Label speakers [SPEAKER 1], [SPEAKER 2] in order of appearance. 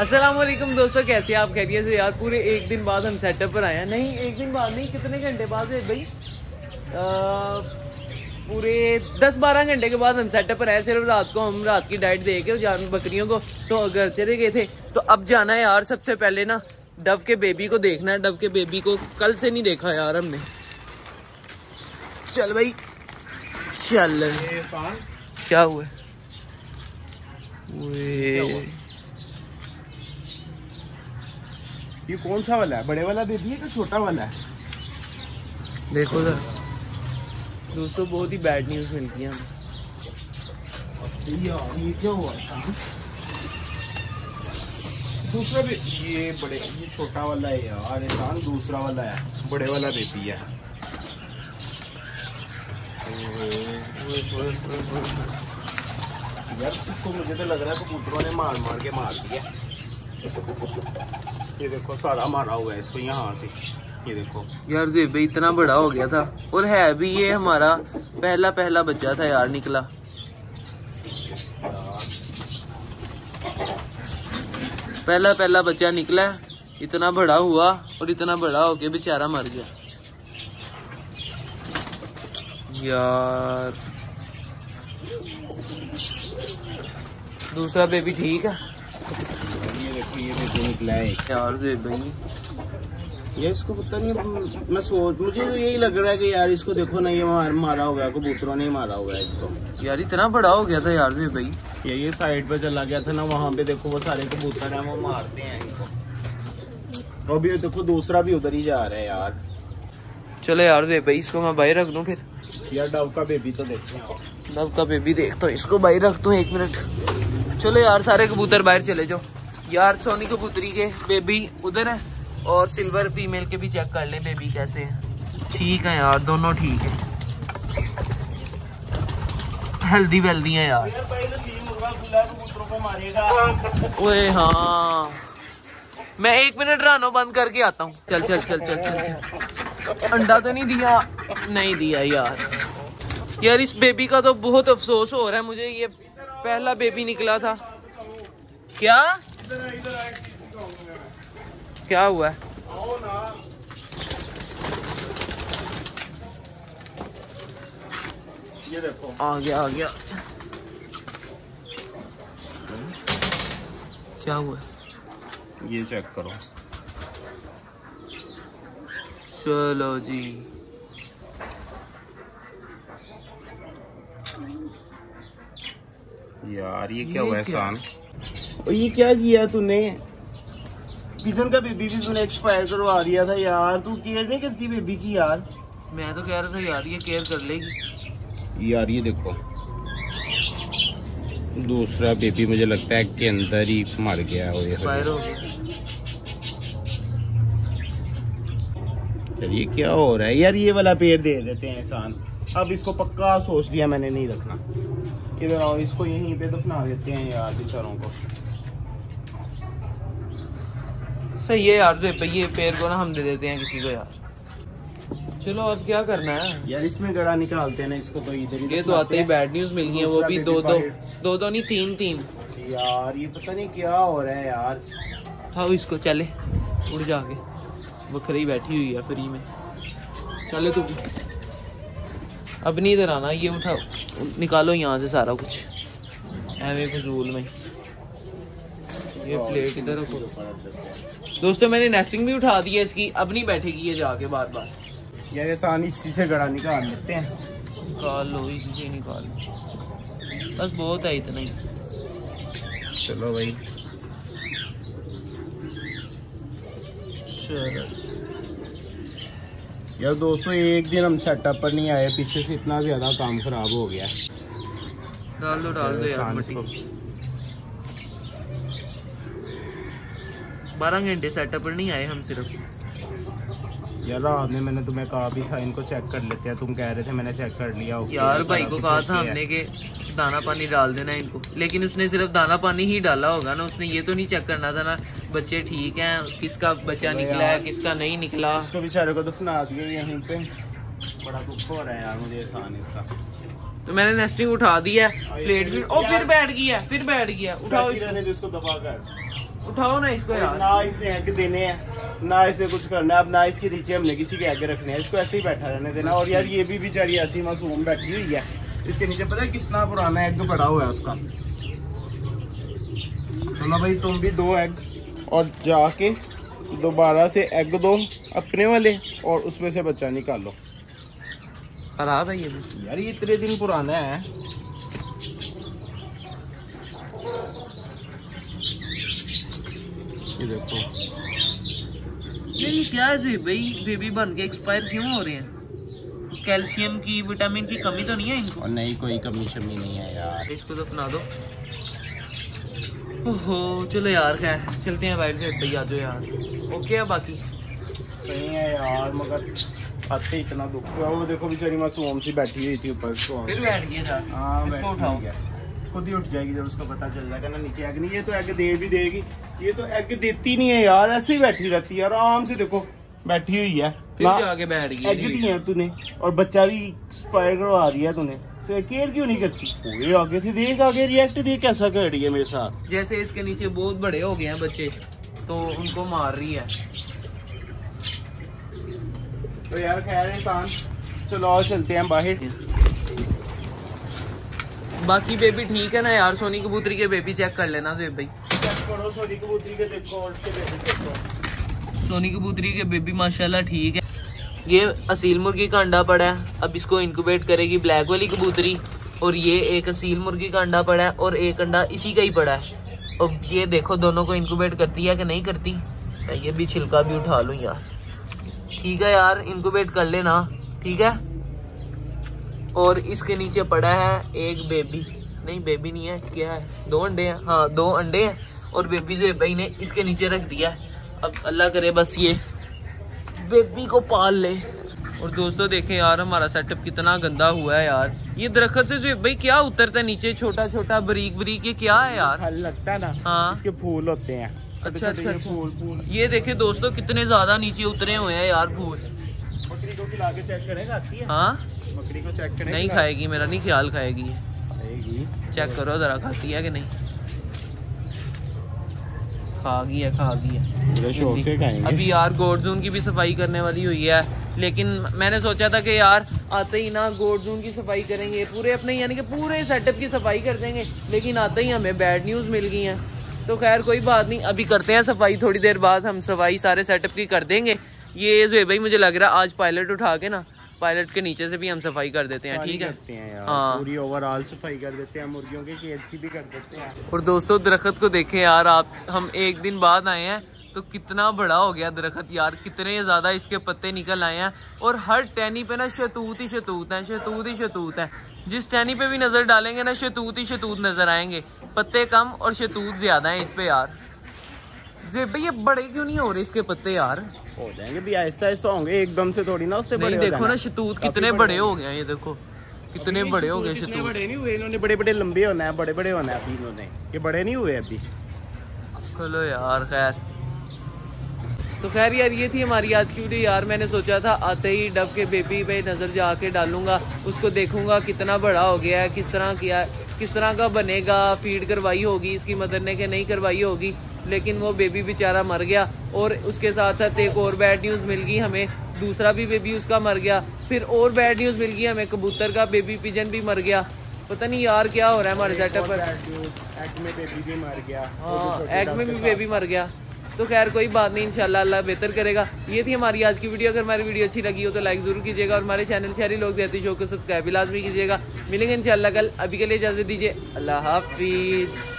[SPEAKER 1] असलम दोस्तों कैसे आप? खैरियत से यार पूरे एक दिन बाद हम सेटअप पर आए हैं। नहीं एक दिन बाद नहीं कितने घंटे बाद है भाई? आ, पूरे दस बारह घंटे के बाद हम सेटअप पर आए सिर्फ़ रात को हम रात की डाइट दे के जान बकरियों को तो घर चले गए थे। तो अब जाना है यार सबसे पहले ना डब के बेबी को देखना है। डब के बेबी को कल से नहीं देखा यार हमने। चल भाई चल। क्या हुआ?
[SPEAKER 2] ये कौन सा वाला है? बड़े वाला दे दिए कि छोटा वाला है?
[SPEAKER 1] देखो सर दोस्तों बहुत ही बैड न्यूज़ मिलती है
[SPEAKER 2] यार ये क्या हुआ था? दूसरा भी ये बड़े ये छोटा वाला है यार इंसान दूसरा वाला है। बड़े वाला देती है यार इसको मुझे तो लग रहा है कबूतरों ने मार मार के मार दिया। ये देखो, सारा मारा हुआ है इसको यहाँ से। ये देखो।
[SPEAKER 1] यार, जेबे इतना बड़ा हो गया था। और है भी ये हमारा। पहला पहला बच्चा था यार, निकला। पहला पहला बच्चा निकला। इतना बड़ा हुआ और इतना बड़ा हो गया बेचारा मर गया। यार। दूसरा बेबी ठीक है।
[SPEAKER 2] ये देखो निकला है।
[SPEAKER 1] यार जेबे
[SPEAKER 2] ये इसको पता नहीं मैं सोच मुझे तो यही लग रहा है कि यार इसको देखो ना ये मार, मारा हुआ है कबूतरों ने मारा हुआ है इसको।
[SPEAKER 1] यार इतना बड़ा हो गया था यार जेबे
[SPEAKER 2] ये ये साइड पे चला गया था ना वहाँ पे देखो वो सारे कबूतर हैं वो मारते हैं इनको। अभी देखो दूसरा भी उधर ही जा रहा है यार।
[SPEAKER 1] चलो यार वे भाई इसको मैं बाहर रख दूँ फिर?
[SPEAKER 2] यार डव का बेबी तो देखते हैं।
[SPEAKER 1] लव का बेबी देखता हूँ इसको बाहर रख दूँ एक मिनट चलो यार सारे कबूतर बाहर चले जाओ। यार, सोनी कबूतरी के बेबी उधर है और सिल्वर फीमेल के भी चेक कर ले बेबी कैसे है। ठीक है यार, दोनों ठीक है। हेल्दी वेल्दी है यार। ओए हाँ। मैं एक मिनट रानो बंद करके आता हूँ। चल चल चल चल चल अंडा तो नहीं दिया? नहीं दिया यार। यार, इस बेबी का तो बहुत अफसोस हो रहा है मुझे। ये पहला बेबी निकला था। क्या? क्या हुआ? है
[SPEAKER 2] ये देखो
[SPEAKER 1] आ गया आ गया। क्या हुआ?
[SPEAKER 2] ये चेक करो।
[SPEAKER 1] चलो जी।
[SPEAKER 2] यार ये
[SPEAKER 1] ये
[SPEAKER 2] क्या हुआ एहसान? और ये क्या किया तूने? पिजन का बेबी भी तूने एक्सपायर करवा दिया था यार। तू केयर नहीं करती बेबी की यार?
[SPEAKER 1] मैं तो कह रहा था यार ये केयर कर लेगी।
[SPEAKER 2] यार ये देखो। दूसरा बेबी मुझे लगता है के अंदर ही मर गया है और यार ये क्या हो रहा है? यार ये वाला पेड़ दे देते हैं एहसान। अब इसको पक्का सोच लिया मैंने नहीं रखना। इधर आओ इसको यहीं पे दफना देते हैं यार बेचारों को।
[SPEAKER 1] सही है यार जो ये पेड़ को ना हम दे देते हैं किसी को यार। चलो अब क्या करना है?
[SPEAKER 2] यार इसमें गड़ा निकालते हैं ना इसको तो इधर
[SPEAKER 1] ये तो आते ही बैड न्यूज़ मिल गई है वो भी दो दो दो दो नहीं तीन तीन
[SPEAKER 2] यार ये पता नहीं क्या हो रहा है यार।
[SPEAKER 1] उठाओ इसको चले उड़ जाके बकरी बैठी हुई है फ्री में। चले तू अब नहीं इधर आना ये उठाओ निकालो यहाँ से सारा कुछ। एवे फजूल में। ये प्लेट इधर रखो। दोस्तों मैंने नेस्टिंग भी उठा दी है इसकी। अब नहीं बैठेगी ये जाके बार बार
[SPEAKER 2] यार एहसान इसी से गड़ा निकाल लेते हैं।
[SPEAKER 1] निकाल लो इसी से निकाल लो। बस बहुत है इतना ही।
[SPEAKER 2] चलो भाई। यार दोस्तों एक दिन हम सेटअप पर नहीं आए। पीछे से इतना ज़्यादा काम खराब हो गया
[SPEAKER 1] डाल दो डाल दो यार
[SPEAKER 2] एहसान
[SPEAKER 1] मट्टी
[SPEAKER 2] इसको-
[SPEAKER 1] बारह घंटे सेटअप पर नहीं आए हम सिर्फ़।
[SPEAKER 2] यार रात में मैंने तुम्हें कहा भी था इनको चेक कर लेते हैं। तुम कह रहे थे मैंने चेक कर लिया
[SPEAKER 1] यार भाई को कहा था हमने कि दाना पानी डाल देना इनको। लेकिन उसने सिर्फ़ दाना पानी ही डाला होगा ना उसने ये तो नहीं चेक करना था ना बच्चे ठीक हैं किसका बच्चा निकला है किसका नहीं निकला।
[SPEAKER 2] इसको बेचारे को दफना दिया यहीं पे। बड़ा दुख हो रहा है यार मुझे एहसान इसका।
[SPEAKER 1] तो मैंने नेस्टिंग उठा दी है प्लेट भी ओ फिर बैठ गया फिर बैठ गया उठाओ इसको
[SPEAKER 2] दबा कर।
[SPEAKER 1] उठाओ ना इसको यार।
[SPEAKER 2] ना इसने एग देने हैं ना इसे कुछ करना है अब ना इसके नीचे हमने किसी के एग रखने हैं। इसको ऐसे ही बैठा रहने देना। और यार ये भी बेचारी ऐसी मासूम बैठी हुई है। इसके नीचे पता है कितना पुराना एग पड़ा हुआ है उसका? चलो भाई तुम भी दो एग और जाके दोबारा से एग दो अपने वाले और उसमें से बच्चा निकालो।
[SPEAKER 1] खराब है ये भी।
[SPEAKER 2] यार ये इतने दिन पुराना है। ये देखो।
[SPEAKER 1] ये क्या है भाई बेबी बन के एक्सपायर क्यों हो रहे हैं? कैल्शियम की विटामिन की कमी तो नहीं है इनको?
[SPEAKER 2] और नहीं कोई कमी शमी नहीं है यार।
[SPEAKER 1] इसको तो अपना दो। ओहो चलो यार खैर चलते हैं बैठ से भाई आ जाओ यार। ओके है बाकी।
[SPEAKER 2] सही है यार मगर आते इतना दुख हुआ। वो देखो बेचारी मासूम सी बैठी हुई थी ऊपर
[SPEAKER 1] फिर बैठ गया
[SPEAKER 2] हाँ बैठी है। खुद ही उठ जाएगी जब उसको पता चल जाएगा ना नीचे एग नहीं ये तो एग दे भी देगी। ये तो एग देती नहीं है यार ऐसे ही बैठी रहती है आराम से देखो बैठी हुई है।
[SPEAKER 1] बैठ
[SPEAKER 2] है तूने और बच्चा भी एक्सपायर करवा दिया तूने। केयर क्यों नहीं करती? ओए आगे से देख आगे रिएक्ट देख कैसा कर रही है मेरे साथ।
[SPEAKER 1] जैसे इसके नीचे बहुत बड़े हो गए हैं बच्चे तो उनको मार रही है।
[SPEAKER 2] तो यार खैर इंसान चलो और चलते हैं बाहर।
[SPEAKER 1] बाकी बेबी ठीक है ना यार सोनी कबूतरी के बेबी चेक कर लेना जेब भाई।
[SPEAKER 2] चेक करो सोनी कबूतरी के देखो
[SPEAKER 1] सोनी कबूतरी के बेबी माशाल्लाह ठीक है। ये असील मुर्गी का अंडा पड़ा है अब इसको इंक्यूबेट करेगी ब्लैक वाली कबूतरी और ये एक असील मुर्गी का अंडा पड़ा है और एक अंडा इसी का ही पड़ा है। अब ये देखो दोनों को इंक्यूबेट करती है कि नहीं करती? ये भी छिलका भी उठा लूँ यार। ठीक है यार इंक्यूबेट कर लेना ठीक है? और इसके नीचे पड़ा है एक बेबी। नहीं बेबी नहीं है क्या है? दो अंडे हैं। हाँ दो अंडे हैं और बेबी जो भाई ने इसके नीचे रख दिया है। अब अल्लाह करे बस ये बेबी को पाल ले। और दोस्तों देखें यार हमारा सेटअप कितना गंदा हुआ है यार। ये दरख्त से जो भाई क्या उतरता है नीचे? छोटा छोटा बरीक बरीक ये क्या है यार?
[SPEAKER 2] लगता है ना
[SPEAKER 1] हाँ।
[SPEAKER 2] इसके फूल होते हैं।
[SPEAKER 1] अच्छा, अच्छा, अच्छा।
[SPEAKER 2] फूल फूल।
[SPEAKER 1] ये देखे दोस्तों कितने ज़्यादा नीचे उतरे हुए हैं यार फूल।
[SPEAKER 2] बकरी को खिला के चेक करेगा आती है?
[SPEAKER 1] हाँ?
[SPEAKER 2] बकरी को चेक करेगा।
[SPEAKER 1] नहीं खाएगी मेरा नहीं ख्याल खाएगी।
[SPEAKER 2] खाएगी?
[SPEAKER 1] चेक करो जरा खाती है कि नहीं? खा गई है। खा गई है अभी यार गोड जोन की भी सफ़ाई करने वाली हुई है लेकिन मैंने सोचा था कि यार आते ही ना गोड जोन की सफ़ाई करेंगे पूरे अपने यानी कि पूरे सेटअप की सफ़ाई कर देंगे लेकिन आते ही हमें बैड न्यूज़ मिल गई है। तो खैर कोई बात नहीं अभी करते हैं सफ़ाई थोड़ी देर बाद हम सफ़ाई सारे सेटअप की कर देंगे। ये जो भाई मुझे लग रहा है आज पायलट उठा के ना पायलट के नीचे से भी हम सफ़ाई कर देते हैं ठीक है?
[SPEAKER 2] करते हैं
[SPEAKER 1] हाँ।
[SPEAKER 2] पूरी ओवरऑल सफ़ाई कर देते हैं मुर्गियों के केज की भी कर देते हैं।
[SPEAKER 1] और दोस्तों दरख्त को देखें यार आप हम एक दिन बाद आए हैं तो कितना बड़ा हो गया दरख्त यार कितने ज़्यादा इसके पत्ते निकल आए हैं और हर टहनी पे ना शतूत ही शतूत है शतूत ही शतूत है। जिस टहनी पे भी नज़र डालेंगे ना शतूत ही शतूत नज़र आएँगे। पत्ते कम और शतूत ज़्यादा है इस पे यार। जे भाई ये बड़े क्यों नहीं हो रहे इसके पत्ते यार?
[SPEAKER 2] हो जाएँगे भी आहिस्ता आहिस्ता होंगे एकदम से थोड़ी ना उससे बड़े
[SPEAKER 1] नहीं देखो ना शतूत कितने बड़े हो गए ये देखो। कितने बड़े हो गए शतूत
[SPEAKER 2] बड़े नहीं हुए इन्होंने बड़े बड़े लंबे होना है बड़े बड़े होना है अभी इन्होंने। ये बड़े नहीं हुए अभी।
[SPEAKER 1] चलो यार खैर। तो खैर यार ये थी हमारी आज की वीडियो यार मैंने सोचा था आते ही डब के बेबी पे नज़र जाके डालूँगा उसको देखूँगा कितना बड़ा हो गया है किस तरह किया किस तरह का बनेगा फ़ीड करवाई होगी इसकी मदर ने कि नहीं करवाई होगी। लेकिन वो बेबी बेचारा मर गया और उसके साथ साथ एक और बैड न्यूज़ मिल गई हमें। दूसरा भी बेबी उसका मर गया। फिर और बैड न्यूज़ मिल गई हमें। कबूतर का बेबी पिजन भी मर गया। पता नहीं यार क्या हो रहा है हमारे सेटअप पर।
[SPEAKER 2] एग में बेबी भी मर गया।
[SPEAKER 1] हाँ एग में भी बेबी मर गया। तो खैर कोई बात नहीं इंशाल्लाह अल्लाह बेहतर करेगा। ये थी हमारी आज की वीडियो अगर हमारी वीडियो अच्छी लगी हो तो लाइक ज़रूर कीजिएगा और हमारे चैनल शहरी लोग देती शो को सब्सक्राइब भी लाजमी कीजिएगा। मिलेंगे इंशाल्लाह कल। अभी के लिए इजाज़त दीजिए। अल्लाह हाफिज़।